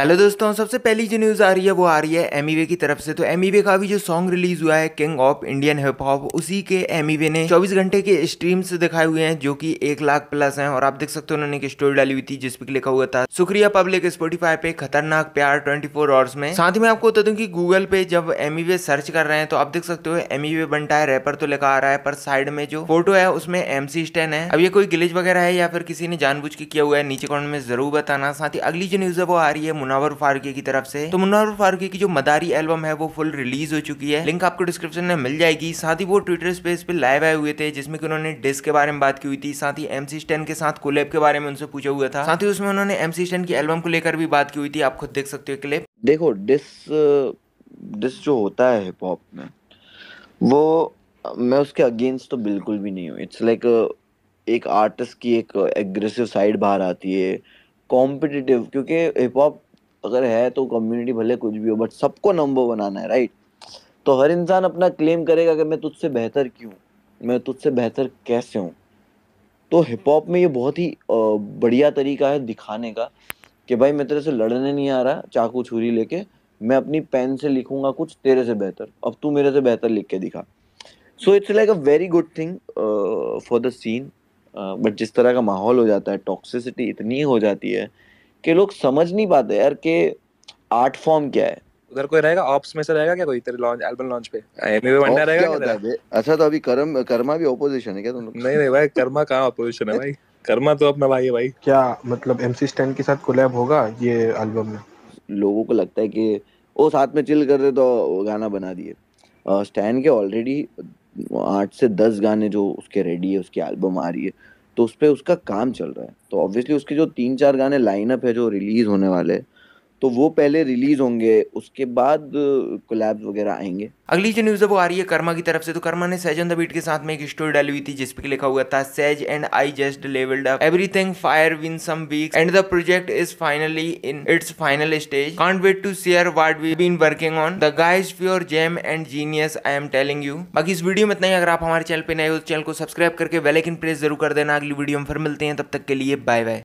Hello दोस्तों, सबसे पहली जो न्यूज़ आ रही है, वो आ रही है एमीवे की तरफ़ से। तो एमीवे का भी जो सॉन्ग रिलीज़ हुआ है king of Indian hip hop उसी के एमीवे ने 24 घंटे के स्ट्रीम्स दिखाए हुए हैं, जो कि एक लाख प्लस हैं। और आप देख सकते हो, उन्होंने एक स्टोरी डाली हुई थी जिसपे लिखा हुआ था, शुक्रिया पब्लिक स्पोटीफाई पे खतरनाक प्यार ट्वेंटी फोर आवर्स में। साथ ही मैं आपको बता दूँ कि गूगल पे जब एमीवे सर्च कर रहे हैं तो आप देख सकते हो एमीवे बनता है रैपर तो लिखा आ रहा है, पर साइड में जो फ़ोटो है, उसमें एमसी स्टैन है। अब ये कोई गिलेज वगैरह है, या फिर किसी ने जानबूझ के किया हुआ है, नीचे कॉमेंट में ज़रूर बताना। साथ ही अगली जो न्यूज़ है, वो आ रही है मुनावर फारूकी की तरफ़ से। तो मुन्नार फारूकी की जो मदारी एल्बम है, वो फुल रिलीज़ हो चुकी है। लिंक आपको डिस्क्रिप्शन में मिल जाएगी। साथ ही वो ट्विटर स्पेस पे लाइव आए हुए थे, जिसमें कि उन्होंने डिस्क के बारे में बात की हुई थी। साथ ही एमसी स्टैन के साथ कोलेब के बारे में उनसे पूछा हुआ था। साथ ही उसमें उन्होंने एमसी स्टैन की एल्बम को लेकर भी बात की हुई थी। आप खुद देख सकते हो क्लिप देखो डिस डिस जो होता है हिप हॉप में, वो, मैं उसके अगेंस्ट तो बिल्कुल भी नहीं हूँ। इट्स लाइक एक आर्टिस्ट की एक एग्रेसिव साइड बाहर आती है। कॉम्पिटिटिव क्योंकि हिप हॉप अगर है तो कम्युनिटी भले कुछ भी हो बट सबको नंबर बनाना है राइट तो हर इंसान अपना क्लेम करेगा कि मैं तुझसे बेहतर क्यों? मैं तुझसे बेहतर कैसे हूँ? तो हिप हॉप में ये बहुत ही बढ़िया तरीका है दिखाने का कि भाई मैं तेरे से लड़ने नहीं आ रहा, चाकू छुरी लेके, मैं अपनी पेन से लिखूँगा कुछ तेरे से बेहतर। अब तू मेरे से बेहतर लिख के दिखा। So it's like a very good thing for the scene but जिस तरह का माहौल हो जाता है टॉक्सिसिटी इतनी हो जाती है कि लोग समझ नहीं पाते यार कि आर्ट फॉर्म क्या है। उधर कोई रहेगा? ऑप्स में से रहेगा क्या कोई तेरे लॉन्च एल्बम लॉन्च पे? एमवी वनडा रहेगा क्या होता है? अच्छा तो अभी कर्म कर्मा भी ऑपोजिशन है क्या तुम लोग? नहीं नहीं भाई कर्मा कहाँ ऑपोजिशन है भाई? कर्मा तो अपना भाई है भाई। क्या मतलब एमसी स्टैन के साथ कोलैब होगा ये एल्बम में? लोगों को लगता है कि वो साथ में चिल कर रहे तो गाना बना दिए। स्टैन के ऑलरेडी आठ से दस गाने जो उसके रेडी है उसकी एल्बम आ रही है। तो उस पर उसका काम चल रहा है। तो ऑब्वियसली उसके जो तीन चार गाने लाइनअप है, जो रिलीज़ होने वाले तो वो पहले रिलीज़ होंगे, उसके बाद कोलैब्स वगैरह आएँगे। अगली जो न्यूज़ है वो आ रही है कर्मा की तरफ़ से। तो कर्मा ने सेज ऑन द बीट के साथ में एक स्टोरी डाली हुई थी, जिसपे लिखा हुआ था, says and I just levelled up everything fire win some weeks and the project is finally in its final stage can't wait to share what we been working on the guys pure gem and genius I am telling you बाकी इस video में इतना ही। अगर आप हमारे channel पे नए हो तो चैनल को सब्सक्राइब करके बेल आइकन प्रेस ज़रूर कर देना। अगली वीडियो में फिर मिलते हैं। तब तक के लिए बाय बाय